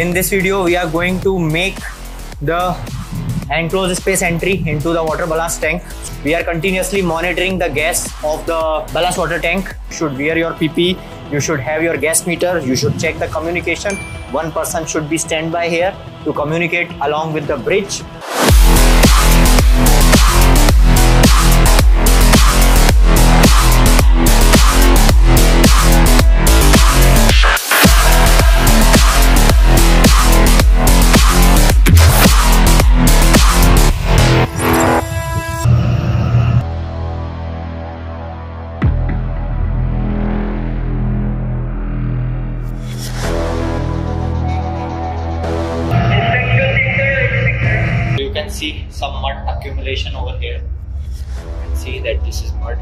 In this video, we are going to make the enclosed space entry into the water ballast tank. We are continuously monitoring the gas of the ballast water tank. You should wear your PP. You should have your gas meter. You should check the communication. One person should be standby here to communicate along with the bridge. See some mud accumulation over here. You can see that this is mud